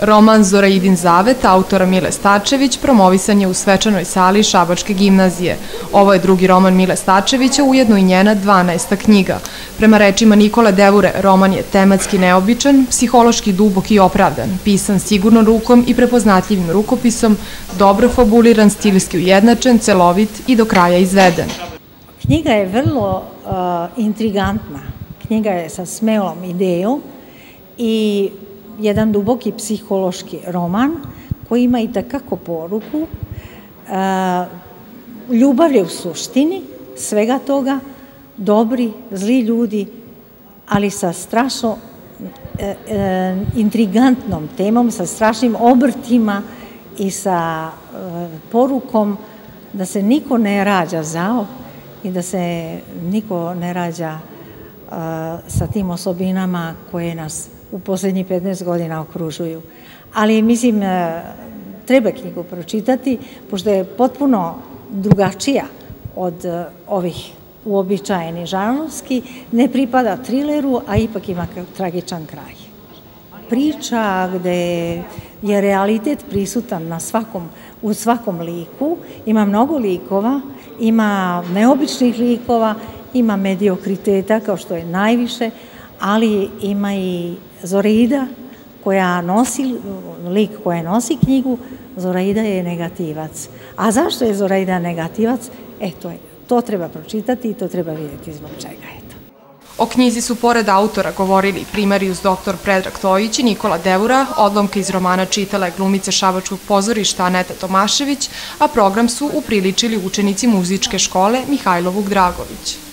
Roman Zoraidin Zavet, autora Mile Stačević, promovisan je u svečanoj sali Šabačke gimnazije. Ovo je drugi roman Mile Stačevića, ujedno i njena 12. knjiga. Prema rečima Nikole Devure, roman je tematski neobičan, psihološki dubok i opravdan, pisan sigurno rukom i prepoznatljivim rukopisom, dobro fabuliran, stilski ujednačen, celovit i do kraja izveden. Knjiga je vrlo uh, intrigantna. Knjiga je sa smelom idejom i jedan duboki psihološki roman koji ima i takako poruku. E, ljubav je u suštini svega toga, dobri, zli ljudi, ali sa strašno e, e, intrigantnom temom, sa strašnim obrtima i sa porukom da se niko ne rađa zao i da se niko ne rađa sa tim osobinama koje nas u poslednjih 15 godina okružuju. Ali, mislim, e, treba knjigu pročitati, pošto je potpuno drugačija od e, ovih uobičajeni žanrovski, ne pripada trileru, a ipak ima tragičan kraj. Priča gde je realitet prisutan na svakom, u svakom liku, ima mnogo likova, ima neobičnih likova, ima mediokriteta kao što je najviše, ali ima i Zoraida koja nosi, lik koja nosi knjigu, Zoraida je negativac. A zašto je Zoraida negativac? E, to, je, to treba pročitati i to treba vidjeti zbog čega je. O knjizi su pored autora govorili primarius dr. Predrag Tojić i Nikola Devura, odlomke iz romana čitala glumice Šabačkog pozorišta Aneta Tomašević, a program su upriličili učenici muzičke škole Mihajlovog Dragović.